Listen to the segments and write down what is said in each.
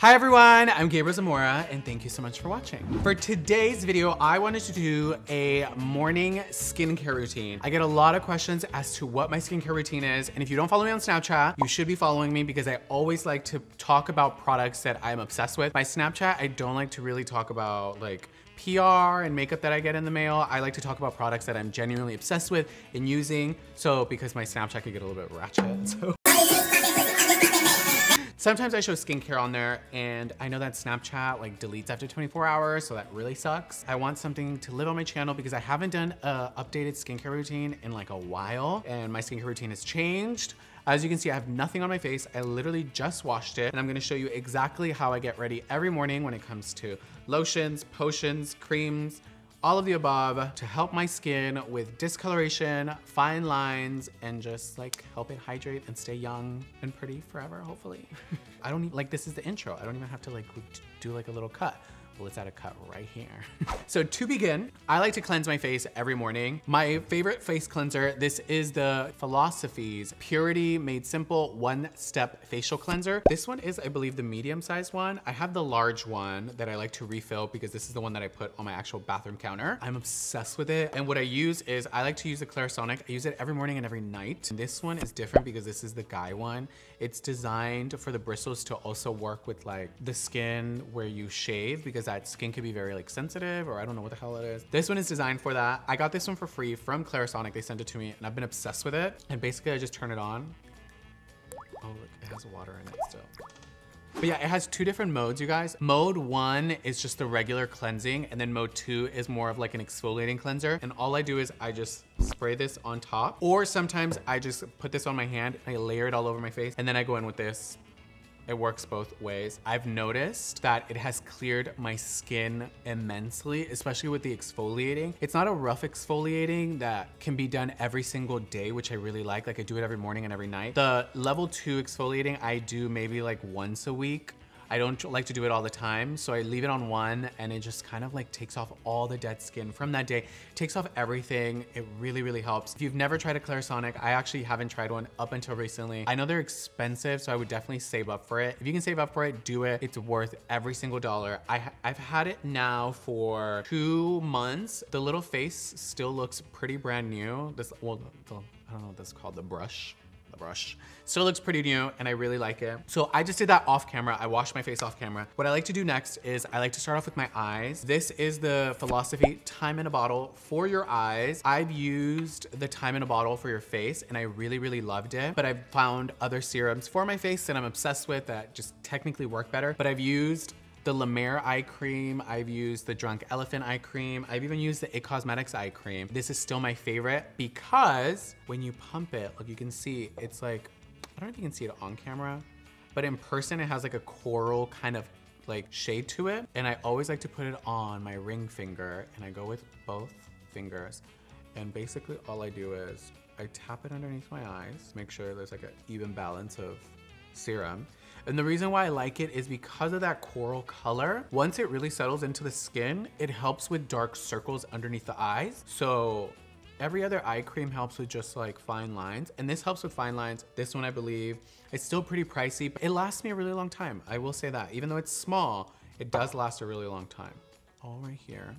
Hi everyone, I'm Gabriel Zamora and thank you so much for watching. For today's video, I wanted to do a morning skincare routine. I get a lot of questions as to what my skincare routine is and if you don't follow me on Snapchat, you should be following me because I always like to talk about products that I'm obsessed with. My Snapchat, I don't like to really talk about like PR and makeup that I get in the mail. I like to talk about products that I'm genuinely obsessed with and using. So because my Snapchat could get a little bit ratchet, so. Sometimes I show skincare on there and I know that Snapchat like deletes after 24 hours, so that really sucks. I want something to live on my channel because I haven't done a updated skincare routine in like a while and my skincare routine has changed. As you can see, I have nothing on my face. I literally just washed it and I'm gonna show you exactly how I get ready every morning when it comes to lotions, potions, creams, all of the above to help my skin with discoloration, fine lines, and just like help it hydrate and stay young and pretty forever, hopefully. I don't even, like this is the intro. I don't even have to like do like a little cut let's add a cut right here. so to begin, I like to cleanse my face every morning. My favorite face cleanser, this is the Philosophy's Purity Made Simple One Step Facial Cleanser. This one is, I believe, the medium sized one. I have the large one that I like to refill because this is the one that I put on my actual bathroom counter. I'm obsessed with it. And what I use is, I like to use the Clarisonic. I use it every morning and every night. And this one is different because this is the guy one. It's designed for the bristles to also work with like the skin where you shave because that skin can be very like sensitive or I don't know what the hell it is. This one is designed for that. I got this one for free from Clarisonic. They sent it to me and I've been obsessed with it. And basically I just turn it on. Oh, look, it has water in it still. But yeah, it has two different modes, you guys. Mode one is just the regular cleansing, and then mode two is more of like an exfoliating cleanser. And all I do is I just spray this on top, or sometimes I just put this on my hand, I layer it all over my face, and then I go in with this it works both ways. I've noticed that it has cleared my skin immensely, especially with the exfoliating. It's not a rough exfoliating that can be done every single day, which I really like. Like I do it every morning and every night. The level two exfoliating I do maybe like once a week. I don't like to do it all the time, so I leave it on one and it just kind of like takes off all the dead skin from that day. takes off everything. It really, really helps. If you've never tried a Clarisonic, I actually haven't tried one up until recently. I know they're expensive, so I would definitely save up for it. If you can save up for it, do it. It's worth every single dollar. I, I've had it now for two months. The little face still looks pretty brand new. This, well, the, I don't know what this is called, the brush the brush. Still looks pretty new and I really like it. So I just did that off camera. I washed my face off camera. What I like to do next is I like to start off with my eyes. This is the Philosophy Time in a Bottle for your eyes. I've used the Time in a Bottle for your face and I really, really loved it. But I've found other serums for my face that I'm obsessed with that just technically work better. But I've used the La Mer eye cream. I've used the Drunk Elephant eye cream. I've even used the It Cosmetics eye cream. This is still my favorite because when you pump it, like you can see, it's like, I don't know if you can see it on camera, but in person it has like a coral kind of like shade to it. And I always like to put it on my ring finger and I go with both fingers. And basically all I do is I tap it underneath my eyes, make sure there's like an even balance of serum. And the reason why I like it is because of that coral color. Once it really settles into the skin, it helps with dark circles underneath the eyes. So every other eye cream helps with just like fine lines. And this helps with fine lines. This one, I believe, it's still pretty pricey. But it lasts me a really long time. I will say that. Even though it's small, it does last a really long time. All right here.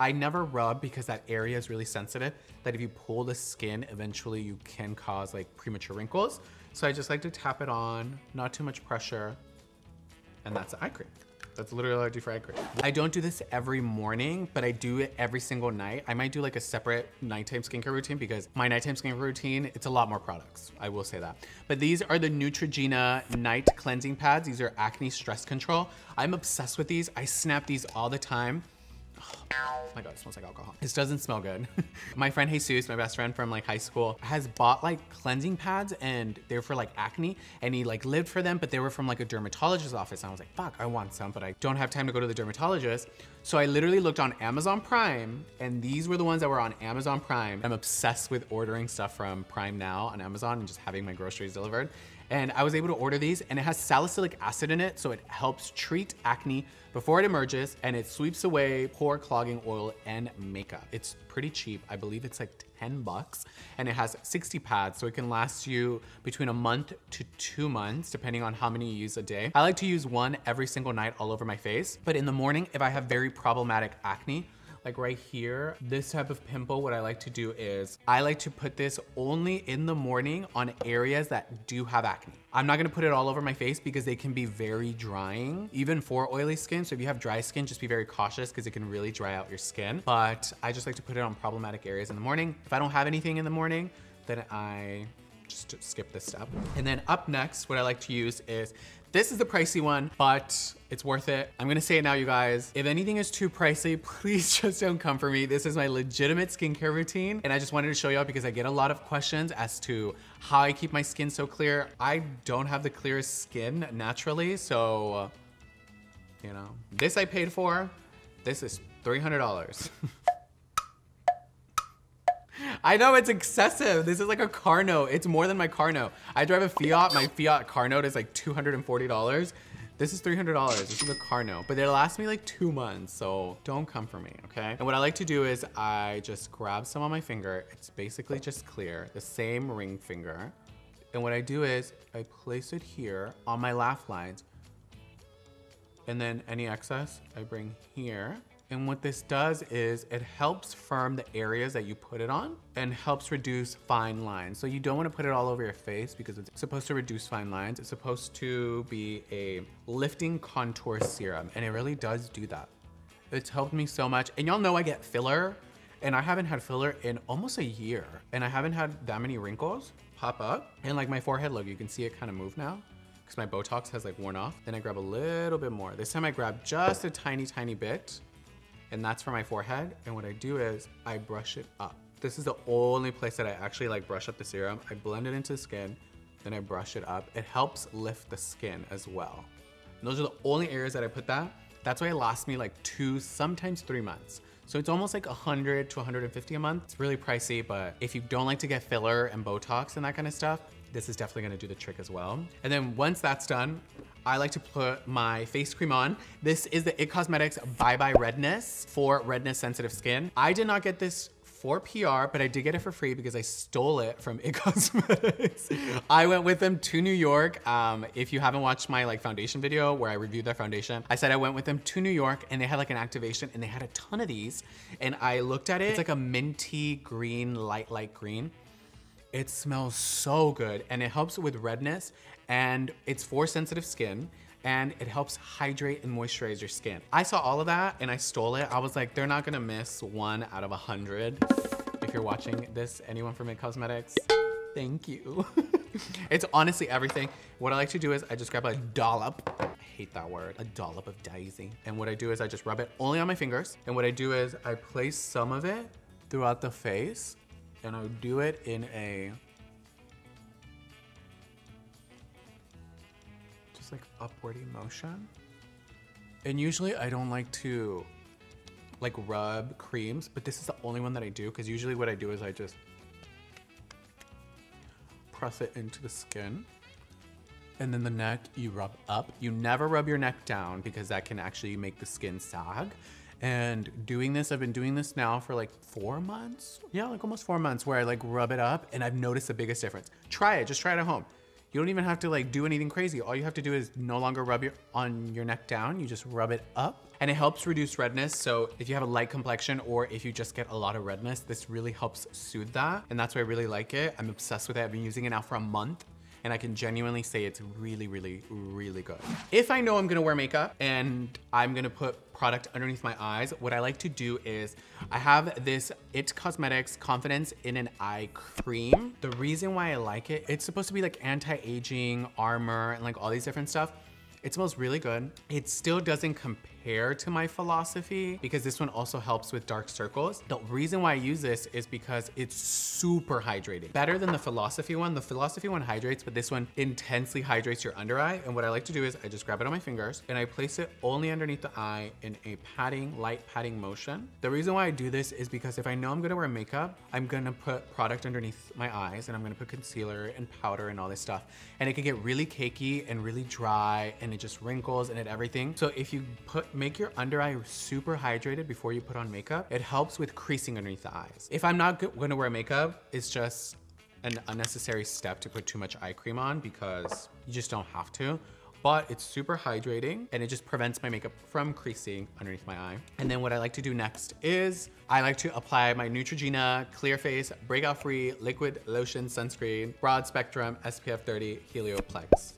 I never rub because that area is really sensitive that if you pull the skin, eventually you can cause like premature wrinkles. So I just like to tap it on, not too much pressure, and that's eye cream. That's literally all I do for eye cream. I don't do this every morning, but I do it every single night. I might do like a separate nighttime skincare routine because my nighttime skincare routine, it's a lot more products. I will say that. But these are the Neutrogena Night Cleansing Pads. These are acne stress control. I'm obsessed with these. I snap these all the time. My God, it smells like alcohol. This doesn't smell good. my friend Jesus, my best friend from like high school, has bought like cleansing pads and they're for like acne and he like lived for them, but they were from like a dermatologist's office. And I was like, fuck, I want some, but I don't have time to go to the dermatologist. So I literally looked on Amazon Prime and these were the ones that were on Amazon Prime. I'm obsessed with ordering stuff from Prime now on Amazon and just having my groceries delivered. And I was able to order these and it has salicylic acid in it, so it helps treat acne before it emerges and it sweeps away pore clogging oil and makeup. It's pretty cheap. I believe it's like 10 bucks and it has 60 pads so it can last you between a month to two months depending on how many you use a day. I like to use one every single night all over my face but in the morning if I have very problematic acne like right here, this type of pimple, what I like to do is I like to put this only in the morning on areas that do have acne. I'm not gonna put it all over my face because they can be very drying, even for oily skin. So if you have dry skin, just be very cautious because it can really dry out your skin. But I just like to put it on problematic areas in the morning. If I don't have anything in the morning, then I just skip this step. And then up next, what I like to use is this is the pricey one, but it's worth it. I'm gonna say it now, you guys. If anything is too pricey, please just don't come for me. This is my legitimate skincare routine. And I just wanted to show y'all because I get a lot of questions as to how I keep my skin so clear. I don't have the clearest skin naturally, so, uh, you know. This I paid for. This is $300. I know it's excessive. This is like a car note. It's more than my car note. I drive a Fiat. My Fiat car note is like $240. This is $300. This is a car note, but it'll last me like two months, so don't come for me, okay? And what I like to do is I just grab some on my finger. It's basically just clear, the same ring finger. And what I do is I place it here on my laugh lines. And then any excess I bring here and what this does is it helps firm the areas that you put it on and helps reduce fine lines. So you don't wanna put it all over your face because it's supposed to reduce fine lines. It's supposed to be a lifting contour serum and it really does do that. It's helped me so much. And y'all know I get filler and I haven't had filler in almost a year and I haven't had that many wrinkles pop up. And like my forehead, look, you can see it kind of move now because my Botox has like worn off. Then I grab a little bit more. This time I grab just a tiny, tiny bit and that's for my forehead. And what I do is I brush it up. This is the only place that I actually like brush up the serum. I blend it into the skin, then I brush it up. It helps lift the skin as well. And those are the only areas that I put that. That's why it lasts me like two, sometimes three months. So it's almost like 100 to 150 a month. It's really pricey, but if you don't like to get filler and Botox and that kind of stuff, this is definitely gonna do the trick as well. And then once that's done, I like to put my face cream on. This is the IT Cosmetics Bye Bye Redness for redness sensitive skin. I did not get this for PR, but I did get it for free because I stole it from IT Cosmetics. I went with them to New York. Um, if you haven't watched my like foundation video where I reviewed their foundation, I said I went with them to New York and they had like an activation and they had a ton of these. And I looked at it, it's like a minty green, light, light green. It smells so good and it helps with redness and it's for sensitive skin and it helps hydrate and moisturize your skin. I saw all of that and I stole it. I was like, they're not gonna miss one out of a hundred. If you're watching this, anyone from IT Cosmetics, thank you. it's honestly everything. What I like to do is I just grab a dollop, I hate that word, a dollop of Daisy. And what I do is I just rub it only on my fingers. And what I do is I place some of it throughout the face and I would do it in a just like upwardy motion. And usually I don't like to like rub creams, but this is the only one that I do because usually what I do is I just press it into the skin. And then the neck you rub up. You never rub your neck down because that can actually make the skin sag. And doing this, I've been doing this now for like four months. Yeah, like almost four months where I like rub it up and I've noticed the biggest difference. Try it, just try it at home. You don't even have to like do anything crazy. All you have to do is no longer rub your on your neck down. You just rub it up and it helps reduce redness. So if you have a light complexion or if you just get a lot of redness, this really helps soothe that. And that's why I really like it. I'm obsessed with it. I've been using it now for a month and I can genuinely say it's really, really, really good. If I know I'm gonna wear makeup and I'm gonna put product underneath my eyes, what I like to do is I have this IT Cosmetics Confidence in an Eye Cream. The reason why I like it, it's supposed to be like anti-aging, armor, and like all these different stuff. It smells really good. It still doesn't compare to my philosophy because this one also helps with dark circles. The reason why I use this is because it's super hydrating. Better than the philosophy one. The philosophy one hydrates, but this one intensely hydrates your under eye. And what I like to do is I just grab it on my fingers and I place it only underneath the eye in a padding, light padding motion. The reason why I do this is because if I know I'm gonna wear makeup, I'm gonna put product underneath my eyes and I'm gonna put concealer and powder and all this stuff. And it can get really cakey and really dry and it just wrinkles and it everything. So if you put make your under eye super hydrated before you put on makeup, it helps with creasing underneath the eyes. If I'm not gonna wear makeup, it's just an unnecessary step to put too much eye cream on because you just don't have to but it's super hydrating and it just prevents my makeup from creasing underneath my eye. And then what I like to do next is I like to apply my Neutrogena Clear Face Breakout Free Liquid Lotion Sunscreen Broad Spectrum SPF 30 Helioplex.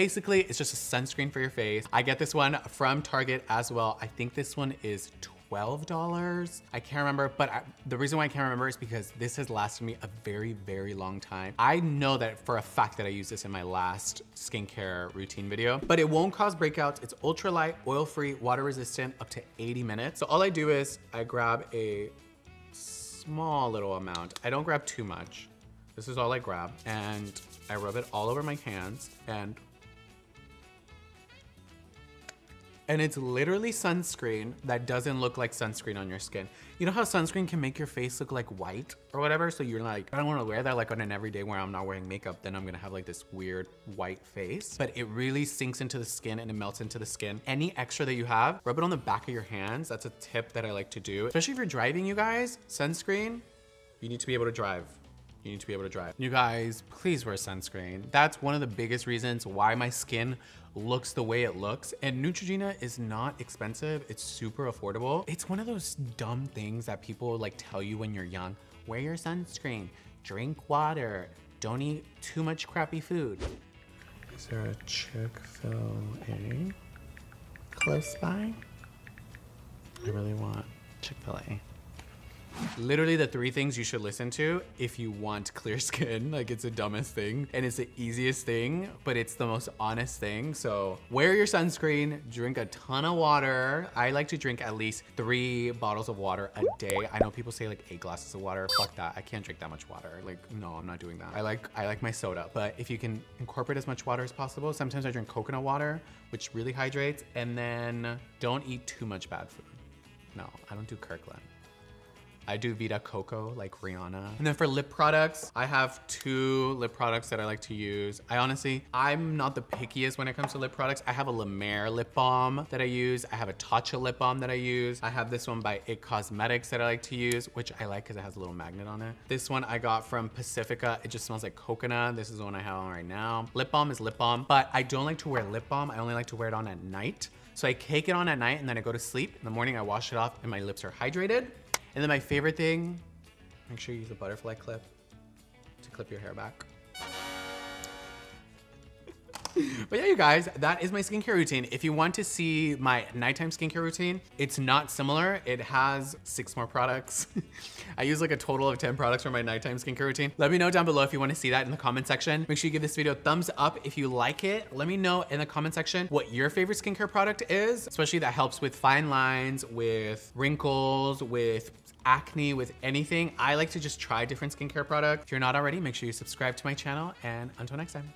Basically, it's just a sunscreen for your face. I get this one from Target as well. I think this one is $12. I can't remember, but I, the reason why I can't remember is because this has lasted me a very, very long time. I know that for a fact that I used this in my last skincare routine video, but it won't cause breakouts. It's ultra light, oil-free, water resistant, up to 80 minutes. So all I do is I grab a small little amount. I don't grab too much. This is all I grab and I rub it all over my hands and and it's literally sunscreen that doesn't look like sunscreen on your skin. You know how sunscreen can make your face look like white or whatever? So you're like, I don't wanna wear that like on an everyday where I'm not wearing makeup, then I'm gonna have like this weird white face. But it really sinks into the skin and it melts into the skin. Any extra that you have, rub it on the back of your hands. That's a tip that I like to do. Especially if you're driving, you guys, sunscreen, you need to be able to drive you need to be able to drive. You guys, please wear sunscreen. That's one of the biggest reasons why my skin looks the way it looks. And Neutrogena is not expensive. It's super affordable. It's one of those dumb things that people like tell you when you're young. Wear your sunscreen, drink water, don't eat too much crappy food. Is there a Chick-fil-A close by? I really want Chick-fil-A. Literally the three things you should listen to if you want clear skin. Like it's the dumbest thing and it's the easiest thing, but it's the most honest thing. So wear your sunscreen, drink a ton of water. I like to drink at least three bottles of water a day. I know people say like eight glasses of water. Fuck that. I can't drink that much water. Like, no, I'm not doing that. I like, I like my soda, but if you can incorporate as much water as possible, sometimes I drink coconut water, which really hydrates, and then don't eat too much bad food. No, I don't do Kirkland. I do Vita Coco like Rihanna. And then for lip products, I have two lip products that I like to use. I honestly, I'm not the pickiest when it comes to lip products. I have a La Mer lip balm that I use. I have a Tatcha lip balm that I use. I have this one by IT Cosmetics that I like to use, which I like because it has a little magnet on it. This one I got from Pacifica. It just smells like coconut. This is the one I have on right now. Lip balm is lip balm, but I don't like to wear lip balm. I only like to wear it on at night. So I cake it on at night and then I go to sleep. In the morning, I wash it off and my lips are hydrated. And then my favorite thing, make sure you use a butterfly clip to clip your hair back. But yeah, you guys, that is my skincare routine. If you want to see my nighttime skincare routine, it's not similar. It has six more products. I use like a total of 10 products for my nighttime skincare routine. Let me know down below if you want to see that in the comment section. Make sure you give this video a thumbs up if you like it. Let me know in the comment section what your favorite skincare product is, especially that helps with fine lines, with wrinkles, with acne, with anything. I like to just try different skincare products. If you're not already, make sure you subscribe to my channel and until next time.